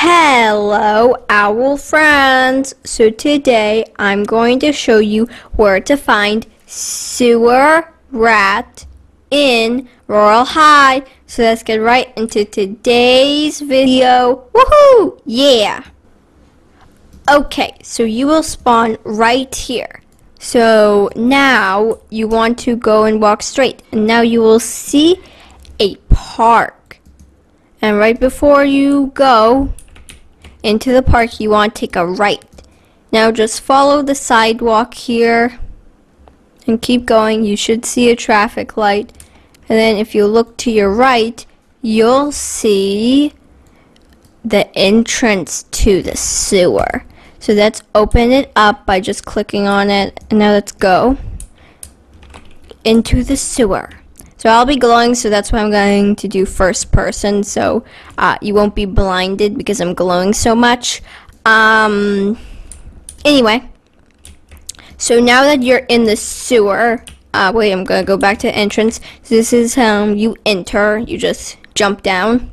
Hello, owl friends! So today I'm going to show you where to find sewer rat in Royale High. So let's get right into today's video. Woohoo! Yeah! Okay, so you will spawn right here. So now you want to go and walk straight. And now you will see a park. And right before you go into the park, you want to take a right. Now just follow the sidewalk here and keep going. You should see a traffic light. And then if you look to your right, you'll see the entrance to the sewer. So let's open it up by just clicking on it. And now let's go into the sewer. So I'll be glowing, so that's why I'm going to do first person, so uh, you won't be blinded because I'm glowing so much. Um, anyway, so now that you're in the sewer, uh, wait, I'm gonna go back to entrance. So this is how you enter. You just jump down.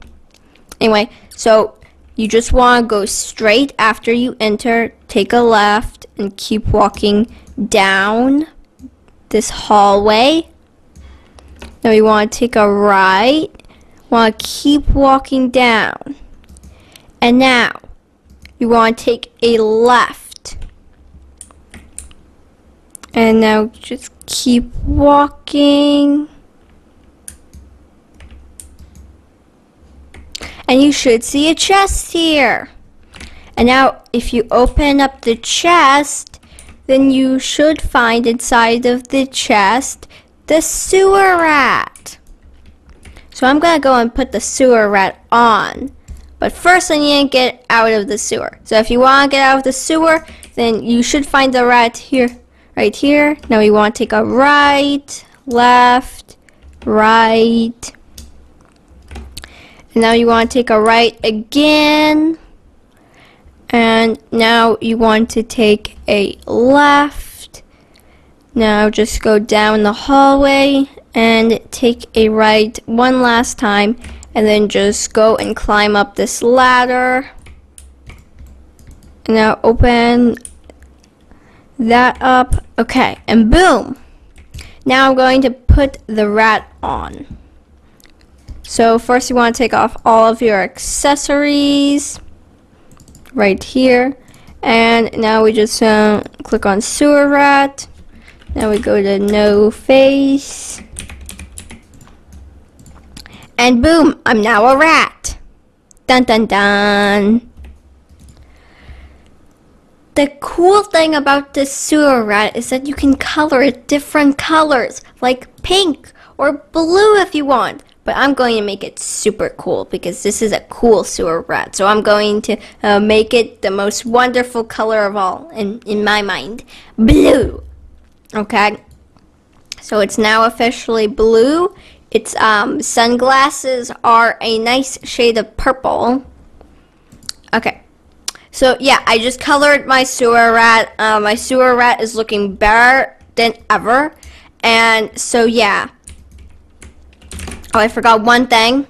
Anyway, so you just want to go straight after you enter, take a left, and keep walking down this hallway. Now we want to take a right. Want to keep walking down. And now you want to take a left. And now just keep walking. And you should see a chest here. And now if you open up the chest, then you should find inside of the chest the sewer rat. So I'm gonna go and put the sewer rat on. But first I need to get out of the sewer. So if you want to get out of the sewer, then you should find the rat here, right here. Now we want to take a right, left, right. And now you want to take a right again. And now you want to take a left. Now just go down the hallway and take a right one last time and then just go and climb up this ladder. Now open that up. Okay, and boom! Now I'm going to put the rat on. So first you want to take off all of your accessories right here. And now we just uh, click on sewer rat. Now we go to no face. And boom, I'm now a rat. Dun dun dun. The cool thing about this sewer rat is that you can color it different colors, like pink or blue if you want. But I'm going to make it super cool because this is a cool sewer rat. So I'm going to uh, make it the most wonderful color of all in, in my mind. Blue. Okay. So it's now officially blue. Its um, sunglasses are a nice shade of purple. Okay. So yeah, I just colored my sewer rat. Uh, my sewer rat is looking better than ever. And so yeah. Oh, I forgot one thing.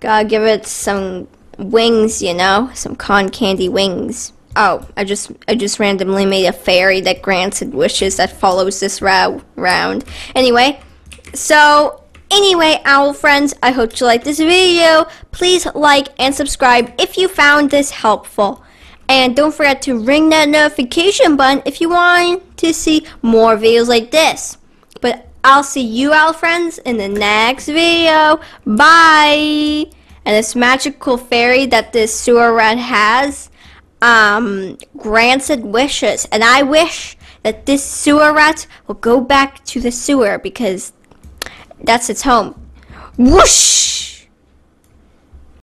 Gotta give it some wings, you know? Some con candy wings. Oh, I just I just randomly made a fairy that grants wishes that follows this round. Anyway, so Anyway, owl friends, I hope you liked this video. Please like and subscribe if you found this helpful. And don't forget to ring that notification button if you want to see more videos like this. But I'll see you owl friends in the next video. Bye! And this magical fairy that this sewer rat has um, grants it wishes. And I wish that this sewer rat will go back to the sewer because that's its home. Whoosh!